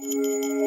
Música